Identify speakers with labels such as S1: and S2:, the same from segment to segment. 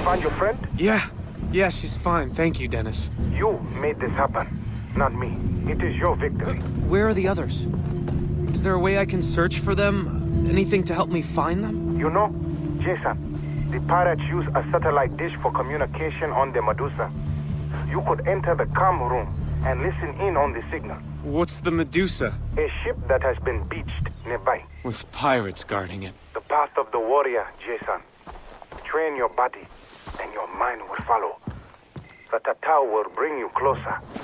S1: find your friend?
S2: Yeah. Yeah, she's fine. Thank you, Dennis.
S1: You made this happen, not me. It is your victory.
S2: Where are the others? Is there a way I can search for them? Anything to help me find them?
S1: You know, Jason, the pirates use a satellite dish for communication on the Medusa. You could enter the comm room and listen in on the signal.
S2: What's the Medusa?
S1: A ship that has been beached nearby.
S2: With pirates guarding it.
S1: The path of the warrior, Jason. Train your body, and your mind will follow. The Tatau will bring you closer.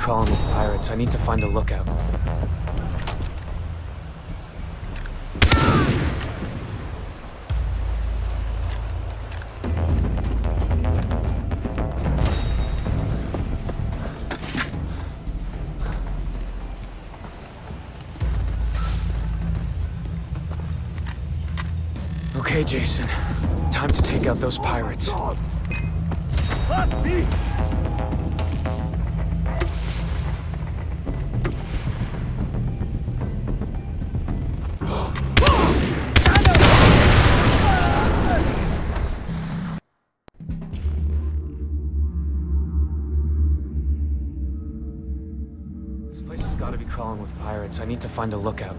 S2: Crawling with pirates. I need to find a lookout. Okay, Jason. Time to take out those pirates.
S3: Let me!
S2: This place has got to be crawling with pirates. I need to find a lookout.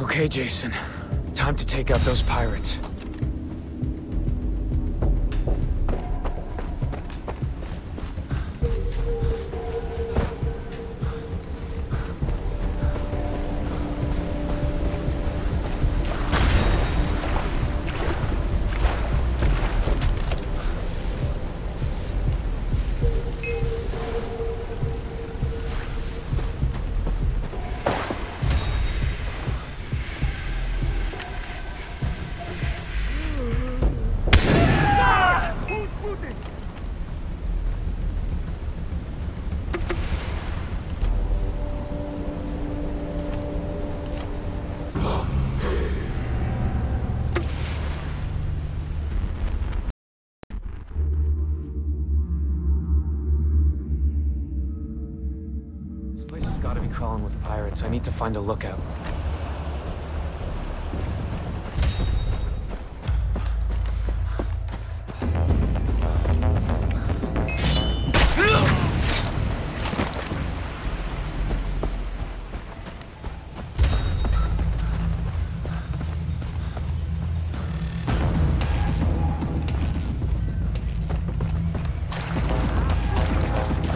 S2: Okay, Jason. Time to take out those pirates. Pirates. I need to find a lookout.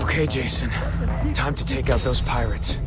S2: Okay, Jason. Time to take out those pirates.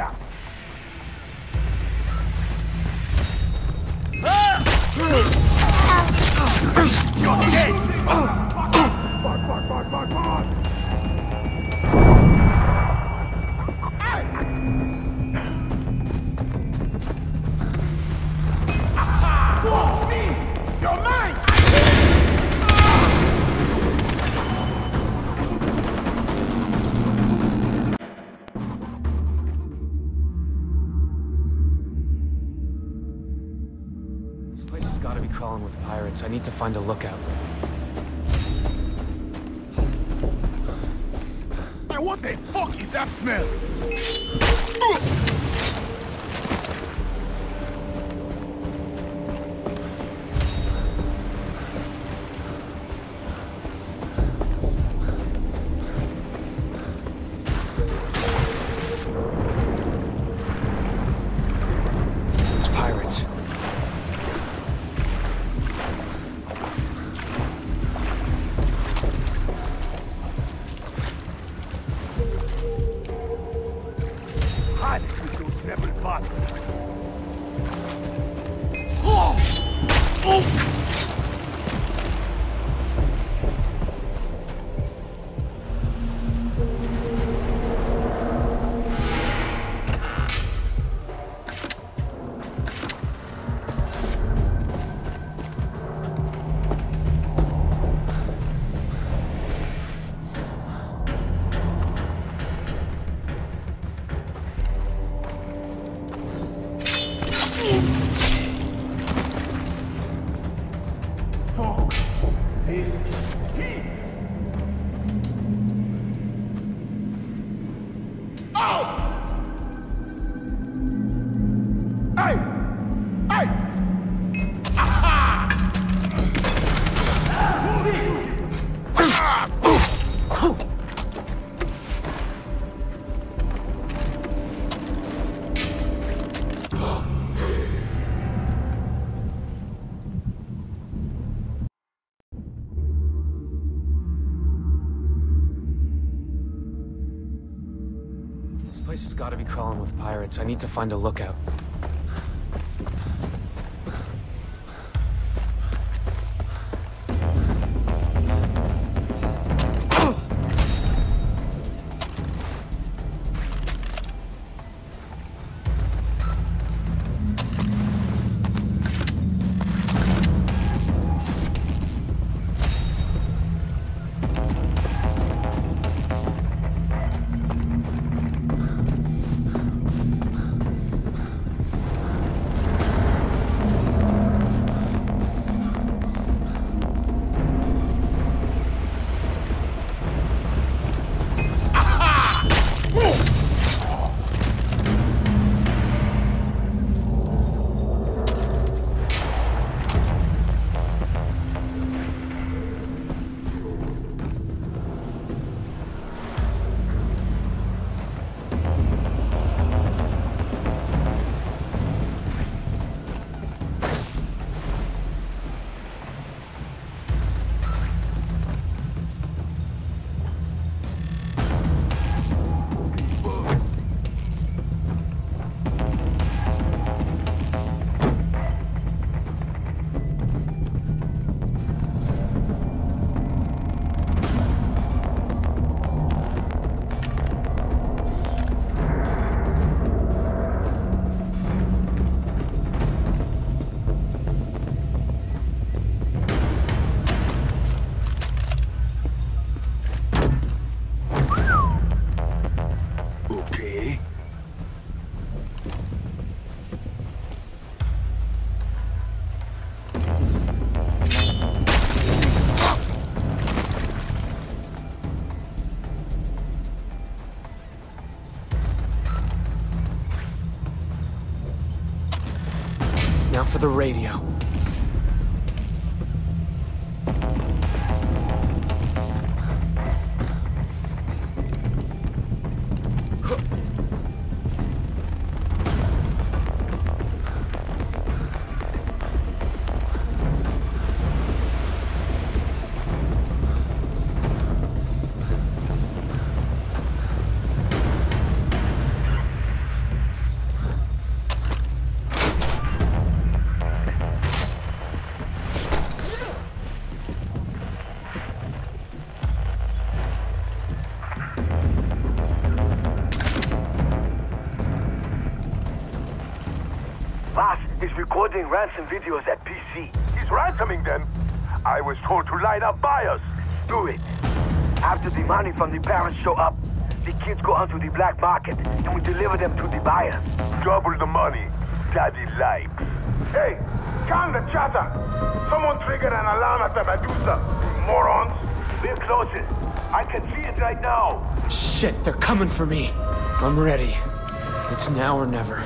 S3: Give
S2: pirates. I need to find a lookout.
S3: What the fuck is that smell? This
S2: got to be crawling with pirates. I need to find a lookout. The radio.
S4: Recording ransom videos at PC.
S3: He's ransoming them. I was told to line up buyers.
S4: Do it. After the money from the parents show up, the kids go onto the black market and we deliver them to the buyers.
S3: Double the money. Daddy likes.
S1: Hey, calm the chatter. Someone triggered an alarm at the Medusa. Morons.
S3: We're closing. I can see it right now.
S2: Shit, they're coming for me. I'm ready. It's now or never.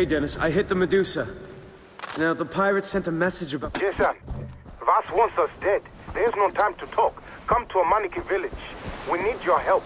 S2: Hey, Dennis, I hit the Medusa. Now, the pirates sent a message about.
S1: Jason, Vaas wants us dead. There's no time to talk. Come to Amanaki village. We need your help.